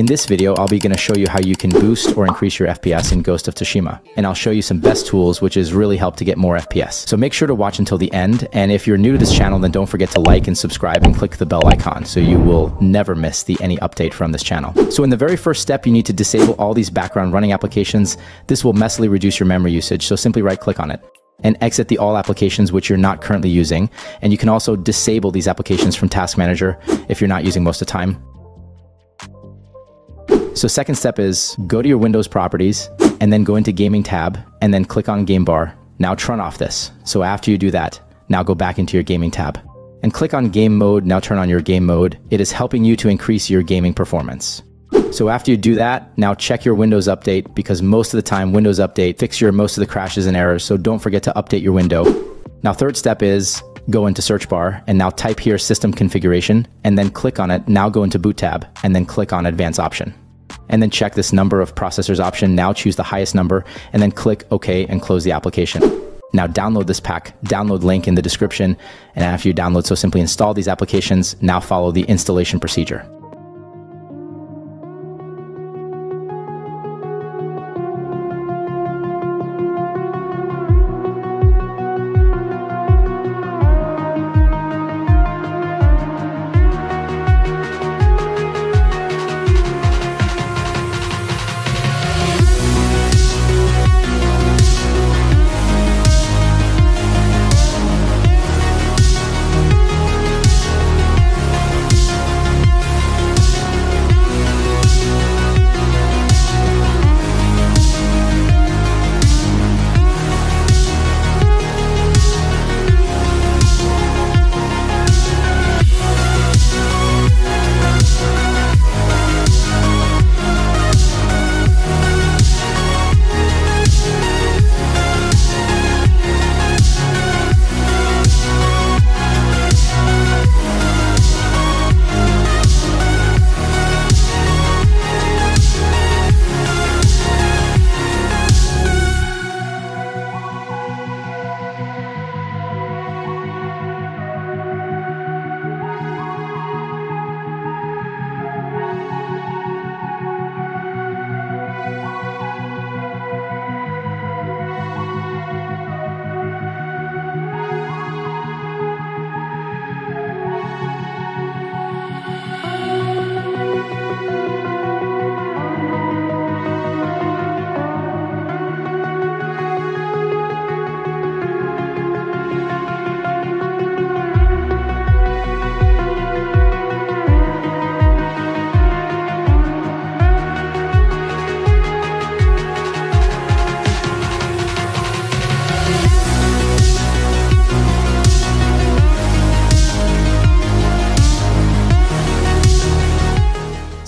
In this video, I'll be going to show you how you can boost or increase your FPS in Ghost of Tsushima. And I'll show you some best tools which is really help to get more FPS. So make sure to watch until the end. And if you're new to this channel, then don't forget to like and subscribe and click the bell icon so you will never miss the any update from this channel. So in the very first step, you need to disable all these background running applications. This will messily reduce your memory usage. So simply right click on it and exit the all applications which you're not currently using. And you can also disable these applications from Task Manager if you're not using most of the time. So second step is go to your Windows properties and then go into gaming tab and then click on game bar. Now turn off this. So after you do that, now go back into your gaming tab and click on game mode. Now turn on your game mode. It is helping you to increase your gaming performance. So after you do that, now check your Windows update because most of the time Windows update fix your most of the crashes and errors. So don't forget to update your window. Now third step is go into search bar and now type here system configuration and then click on it. Now go into boot tab and then click on advanced option and then check this number of processors option. Now choose the highest number and then click OK and close the application. Now download this pack, download link in the description. And after you download, so simply install these applications. Now follow the installation procedure.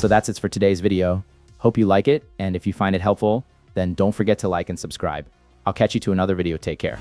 So that's it for today's video. Hope you like it, and if you find it helpful, then don't forget to like and subscribe. I'll catch you to another video. Take care.